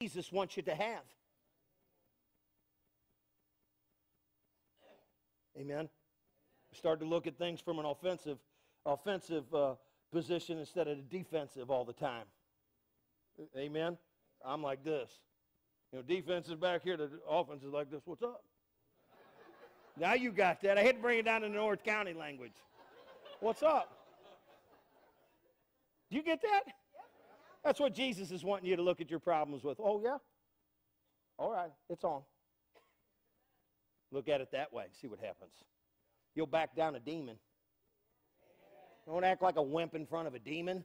Jesus wants you to have. Amen. Start to look at things from an offensive, offensive uh, position instead of a defensive all the time. Amen. I'm like this. You know, defense is back here. The offense is like this. What's up? now you got that. I had to bring it down to North County language. What's up? Do you get that? That's what Jesus is wanting you to look at your problems with. Oh, yeah? All right, it's on. Look at it that way. See what happens. You'll back down a demon. Don't act like a wimp in front of a demon.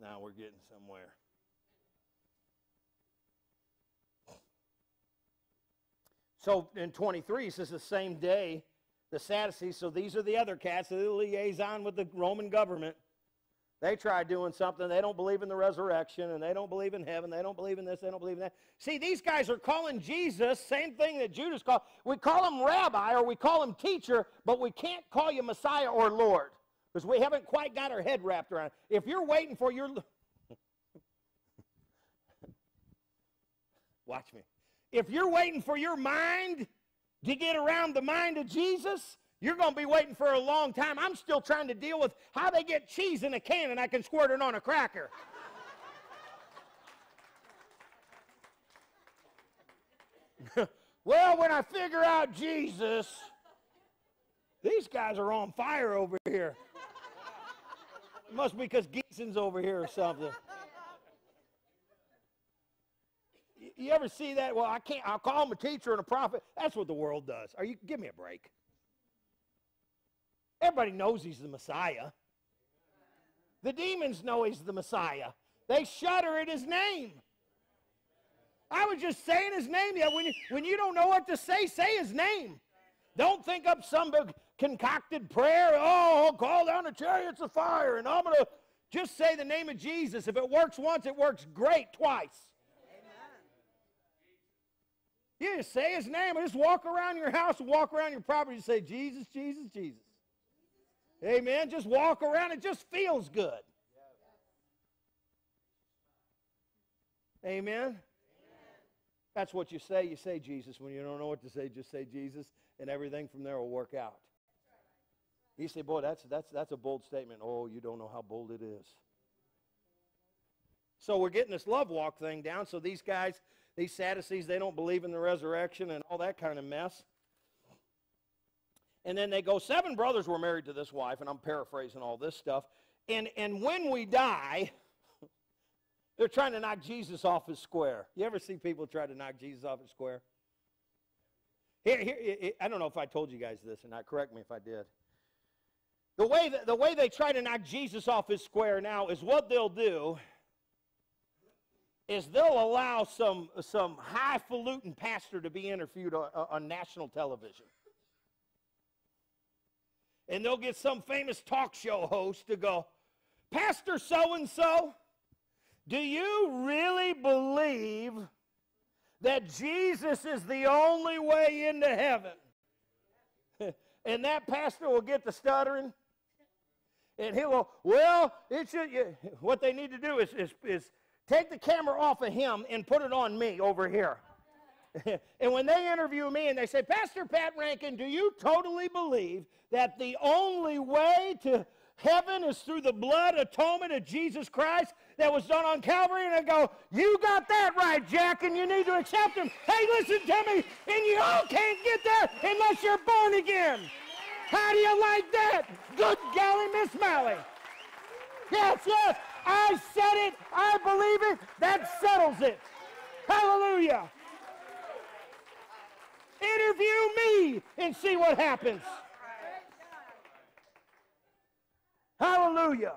Now we're getting somewhere. So in 23, it says the same day, the Sadducees, so these are the other cats, the liaison with the Roman government. They try doing something. They don't believe in the resurrection, and they don't believe in heaven. They don't believe in this. They don't believe in that. See, these guys are calling Jesus, same thing that Judas called. We call him rabbi or we call him teacher, but we can't call you Messiah or Lord because we haven't quite got our head wrapped around it. If you're waiting for your. Watch me. If you're waiting for your mind to get around the mind of Jesus, you're going to be waiting for a long time. I'm still trying to deal with how they get cheese in a can and I can squirt it on a cracker. well, when I figure out Jesus, these guys are on fire over here. It must be because Geeson's over here or something. You ever see that? Well, I can't. I'll call him a teacher and a prophet. That's what the world does. Are you? Give me a break. Everybody knows he's the Messiah. The demons know he's the Messiah. They shudder at his name. I was just saying his name. Yeah, when you, when you don't know what to say, say his name. Don't think up some concocted prayer. Oh, call down the chariots of fire, and I'm to just say the name of Jesus. If it works once, it works great twice. You just say his name. Just walk around your house and walk around your property and say, Jesus, Jesus, Jesus. Amen. Just walk around. It just feels good. Amen. That's what you say. You say Jesus. When you don't know what to say, just say Jesus, and everything from there will work out. You say, boy, that's, that's, that's a bold statement. Oh, you don't know how bold it is. So we're getting this love walk thing down. So these guys, these Sadducees, they don't believe in the resurrection and all that kind of mess. And then they go, seven brothers were married to this wife, and I'm paraphrasing all this stuff. And, and when we die, they're trying to knock Jesus off his square. You ever see people try to knock Jesus off his square? Here, here, I don't know if I told you guys this or not. Correct me if I did. The way, that, the way they try to knock Jesus off his square now is what they'll do is they'll allow some, some highfalutin pastor to be interviewed on, on national television. And they'll get some famous talk show host to go, Pastor so and so, do you really believe that Jesus is the only way into heaven? and that pastor will get the stuttering. And he'll go, well, it should, what they need to do is, is, is Take the camera off of him and put it on me over here. and when they interview me and they say, Pastor Pat Rankin, do you totally believe that the only way to heaven is through the blood atonement of Jesus Christ that was done on Calvary? And I go, You got that right, Jack, and you need to accept him. Hey, listen to me, and you all can't get there unless you're born again. How do you like that? Good golly, Miss Molly. Yes, yes. I said it. I believe it. That settles it. Hallelujah. Interview me and see what happens. Hallelujah.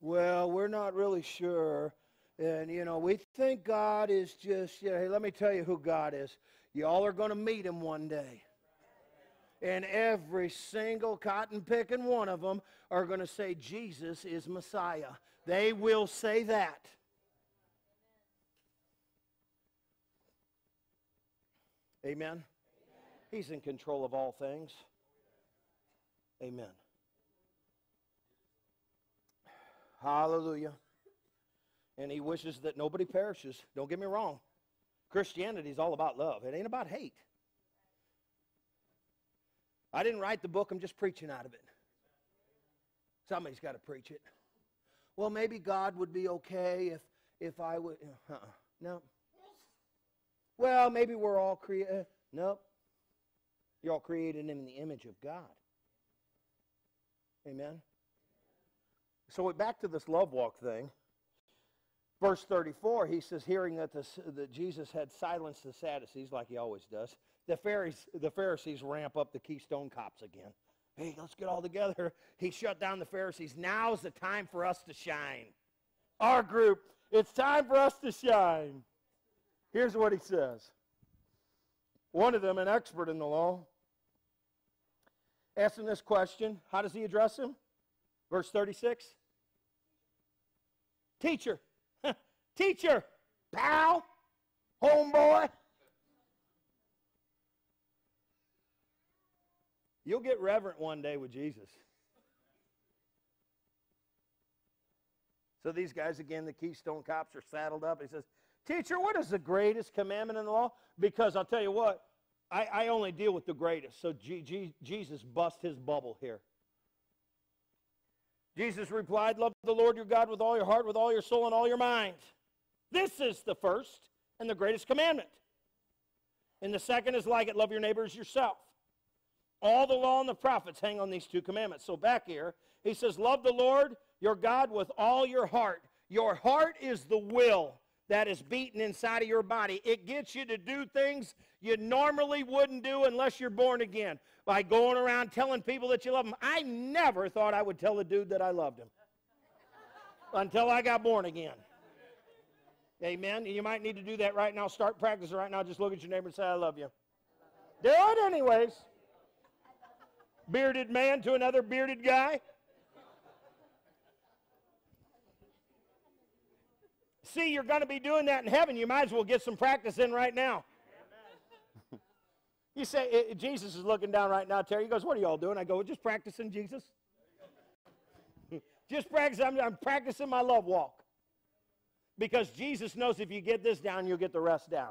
Well, we're not really sure. And, you know, we think God is just, you know, hey, let me tell you who God is. Y'all are going to meet him one day and every single cotton picking one of them are going to say Jesus is Messiah. They will say that. Amen. He's in control of all things. Amen. Hallelujah. And he wishes that nobody perishes. Don't get me wrong. Christianity is all about love, it ain't about hate. I didn't write the book, I'm just preaching out of it. Somebody's got to preach it. Well, maybe God would be okay if, if I would. Uh-uh. No. Well, maybe we're all created. Uh, nope. You're all created in the image of God. Amen. So back to this love walk thing. Verse 34, he says, hearing that, that Jesus had silenced the Sadducees, like he always does, the Pharisees, the Pharisees ramp up the Keystone Cops again. Hey, let's get all together. He shut down the Pharisees. Now's the time for us to shine. Our group, it's time for us to shine. Here's what he says. One of them, an expert in the law, asked him this question. How does he address him? Verse 36. Teacher, teacher, pal, You'll get reverent one day with Jesus. So these guys, again, the Keystone Cops, are saddled up. He says, Teacher, what is the greatest commandment in the law? Because I'll tell you what, I, I only deal with the greatest. So G, G, Jesus bust his bubble here. Jesus replied, Love the Lord your God with all your heart, with all your soul, and all your mind. This is the first and the greatest commandment. And the second is like it love your neighbor as yourself. All the law and the prophets hang on these two commandments. So back here, he says, Love the Lord your God with all your heart. Your heart is the will that is beaten inside of your body. It gets you to do things you normally wouldn't do unless you're born again. By going around telling people that you love them. I never thought I would tell a dude that I loved him until I got born again. Amen. You might need to do that right now. Start practicing right now. Just look at your neighbor and say, I love you. Do it anyways bearded man to another bearded guy? See, you're going to be doing that in heaven. You might as well get some practice in right now. you say, Jesus is looking down right now, Terry. He goes, What are y'all doing? I go, Just practicing, Jesus. just practice. I'm, I'm practicing my love walk. Because Jesus knows if you get this down, you'll get the rest down.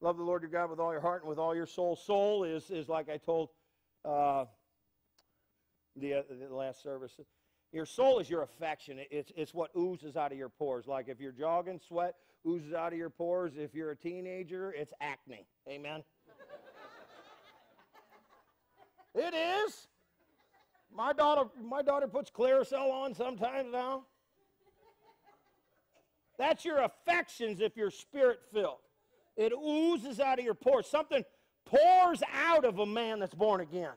Love the Lord your God with all your heart and with all your soul. Soul is, is like I told uh, the, uh, the last service. Your soul is your affection. It's, it's what oozes out of your pores. Like if you're jogging, sweat oozes out of your pores. If you're a teenager, it's acne. Amen? it is. My daughter, my daughter puts Clearasil on sometimes now. That's your affections if you're spirit filled. It oozes out of your pores. Something pours out of a man that's born again.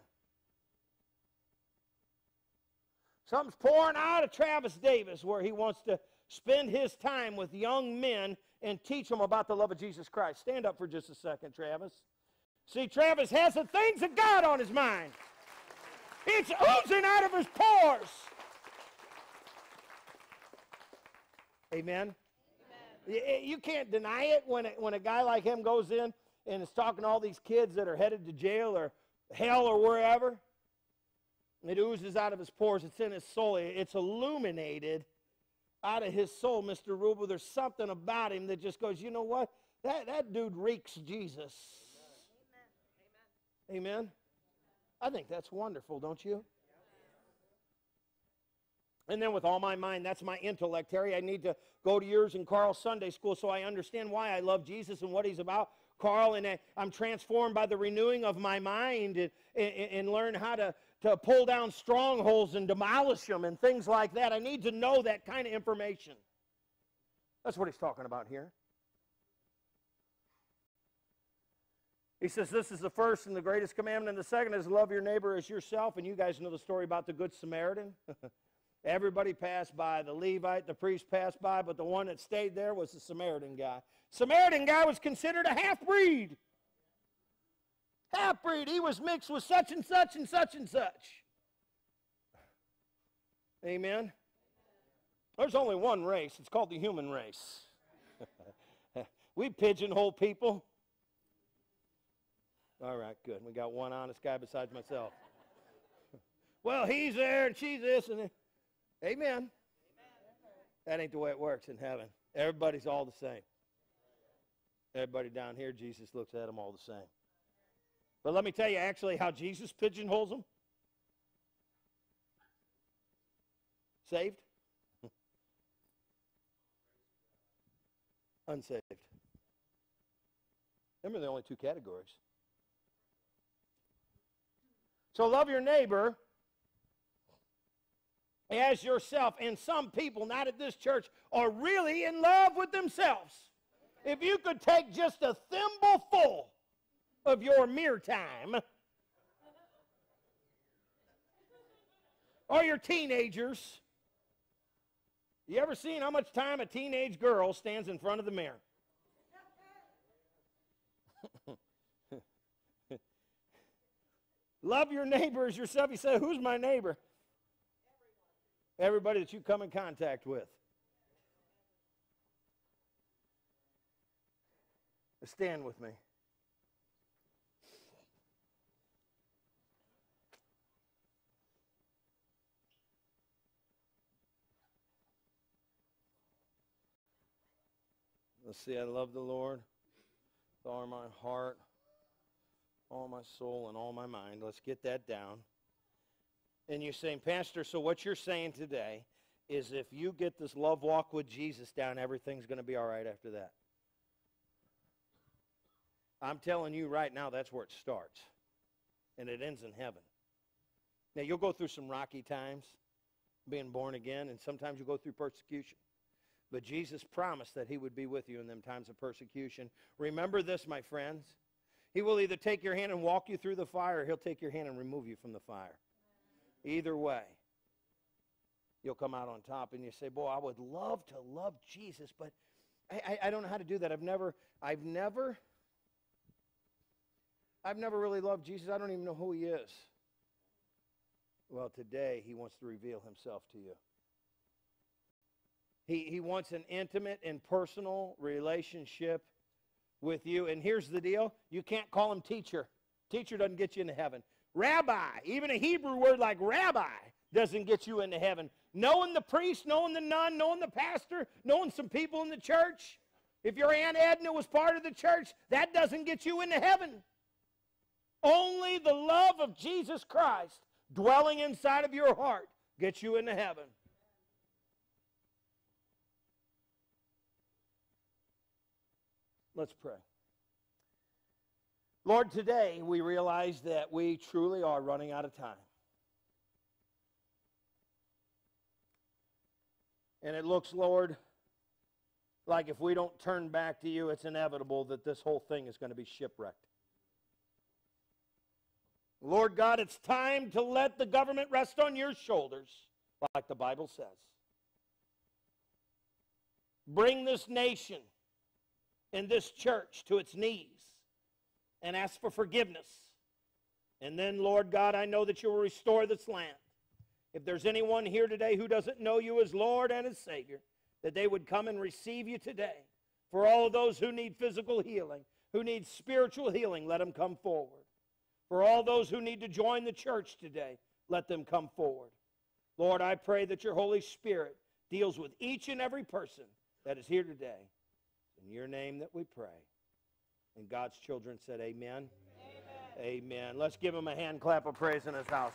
Something's pouring out of Travis Davis where he wants to spend his time with young men and teach them about the love of Jesus Christ. Stand up for just a second, Travis. See, Travis has the things of God on his mind. It's oozing out of his pores. Amen. Eh, you can't deny it when, it, when a guy like him goes in and is talking to all these kids that are headed to jail or hell or wherever. It oozes out of his pores. It's in his soul. It's illuminated out of his soul, Mr. Rubel. There's something about him that just goes, you know what? That, that dude reeks Jesus. Amen. Amen. I think that's wonderful, don't you? And then with all my mind, that's my intellect, Harry. I need to go to yours and Carl's Sunday school so I understand why I love Jesus and what he's about. Carl, and I'm transformed by the renewing of my mind and, and, and learn how to, to pull down strongholds and demolish them and things like that. I need to know that kind of information. That's what he's talking about here. He says, This is the first and the greatest commandment, and the second is love your neighbor as yourself. And you guys know the story about the Good Samaritan. Everybody passed by. The Levite, the priest passed by, but the one that stayed there was the Samaritan guy. Samaritan guy was considered a half breed. Half breed. He was mixed with such and such and such and such. Amen. There's only one race. It's called the human race. We pigeonhole people. All right, good. We got one honest guy besides myself. well, he's there and she's this and that. Amen. Amen. That ain't the way it works in heaven. Everybody's all the same. Everybody down here, Jesus looks at them all the same. But let me tell you actually how Jesus pigeonholes them. Saved? Unsaved. Are the only two categories. So love your neighbor as yourself. And some people, not at this church, are really in love with themselves. If you could take just a thimbleful of your mere time, or your teenagers, you ever seen how much time a teenage girl stands in front of the mirror? Love your neighbor as yourself. You say, Who's my neighbor? Everybody that you come in contact with. Stand with me. Let's see, I love the Lord with all my heart, all my soul, and all my mind. Let's get that down. And you're saying, Pastor, so what you're saying today is if you get this love walk with Jesus down, everything's going to be all right after that. I'm telling you right now, that's where it starts. And it ends in heaven. Now, you'll go through some rocky times being born again, and sometimes you go through persecution. But Jesus promised that he would be with you in them times of persecution. Remember this, my friends. He will either take your hand and walk you through the fire, or he'll take your hand and remove you from the fire. Either way, you'll come out on top. And you say, boy, I would love to love Jesus, but I, I, I don't know how to do that. I've never, I've never I've never really loved Jesus. I don't even know who he is. Well, today he wants to reveal himself to you. He, he wants an intimate and personal relationship with you. And here's the deal you can't call him teacher. Teacher doesn't get you into heaven. Rabbi, even a Hebrew word like rabbi, doesn't get you into heaven. Knowing the priest, knowing the nun, knowing the pastor, knowing some people in the church. If your Aunt Edna was part of the church, that doesn't get you into heaven. Only the love of Jesus Christ dwelling inside of your heart gets you into heaven. Let's pray. Lord, today we realize that we truly are running out of time. And it looks, Lord, like if we don't turn back to you, it's inevitable that this whole thing is going to be shipwrecked. Lord God, it's time to let the government rest on your shoulders, like the Bible says. Bring this nation and this church to its knees and ask for forgiveness. And then, Lord God, I know that you will restore this land. If there's anyone here today who doesn't know you as Lord and as Savior, that they would come and receive you today. For all those who need physical healing, who need spiritual healing, let them come forward. For all those who need to join the church today, let them come forward. Lord, I pray that your Holy Spirit deals with each and every person that is here today. In your name that we pray. And God's children said, Amen. Amen. Amen. Let's give him a hand clap of praise in his house.